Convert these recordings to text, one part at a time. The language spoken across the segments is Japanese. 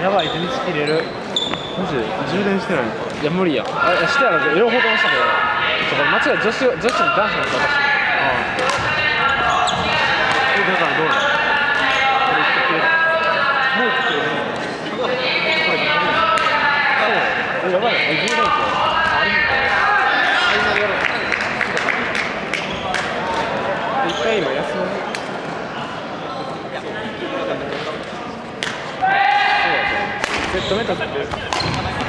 やばい、電池切れる。マジ充電してない。のかいや、無理や。あしてやろ、両方ともしたけど、これ間違い女子、女子の男子の人私。ああ。え、だからどうなの？これ、るもう、やばい、充電器。ット目立ってる。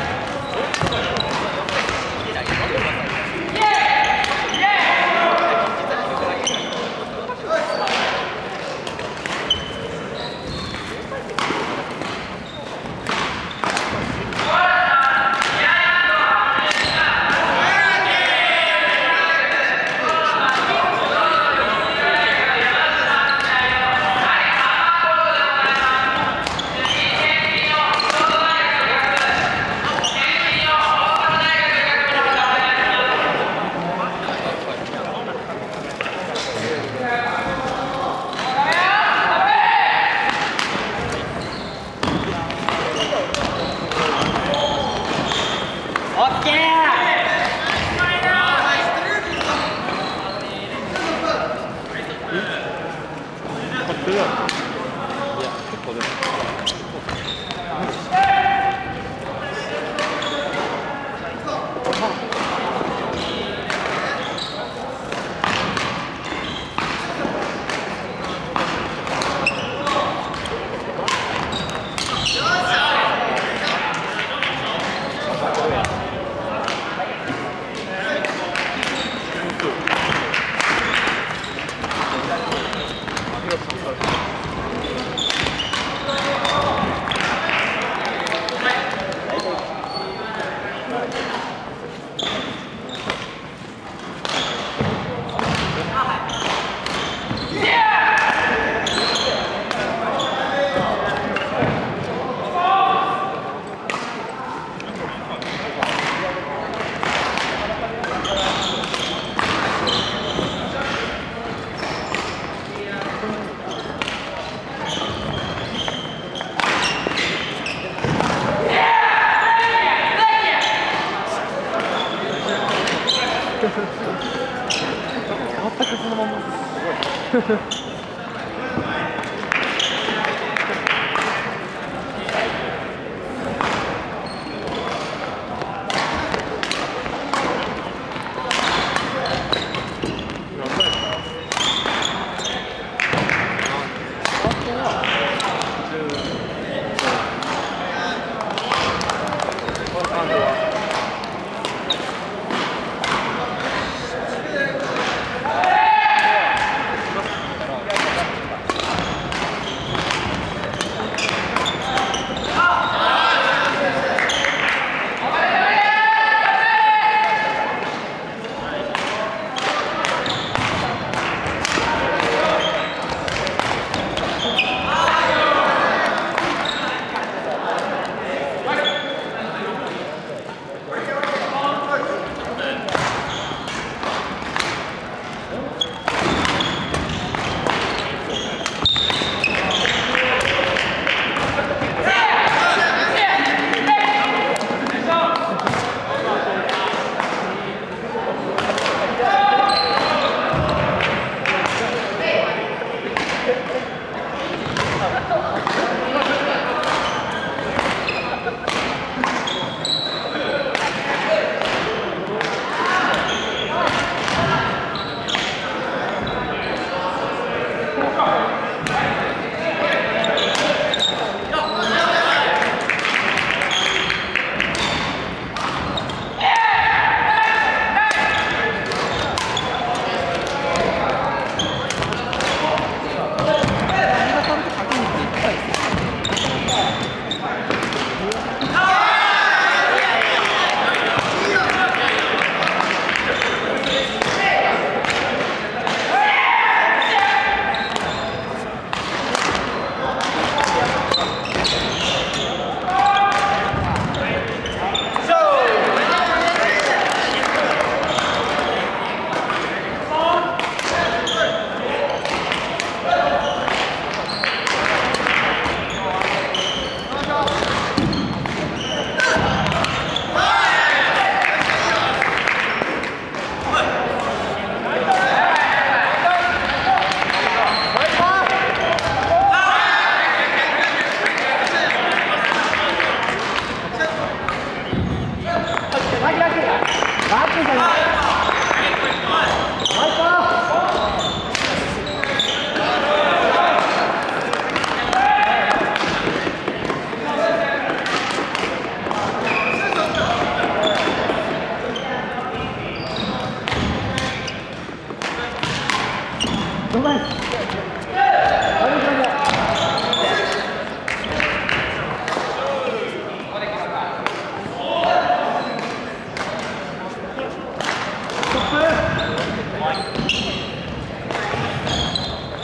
買ってるやんいや結構でも全くそのままですすごい了。